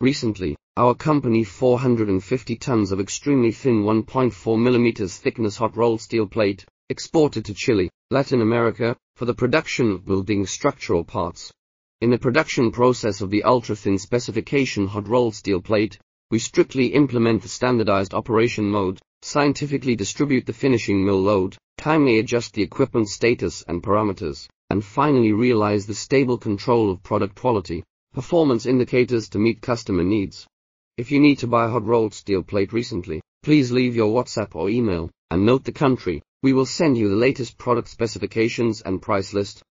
Recently, our company 450 tons of extremely thin 1.4 mm thickness hot rolled steel plate, exported to Chile, Latin America, for the production of building structural parts. In the production process of the ultra-thin specification hot rolled steel plate, we strictly implement the standardized operation mode, scientifically distribute the finishing mill load, timely adjust the equipment status and parameters, and finally realize the stable control of product quality, performance indicators to meet customer needs. If you need to buy hot rolled steel plate recently, please leave your WhatsApp or email, and note the country. We will send you the latest product specifications and price list.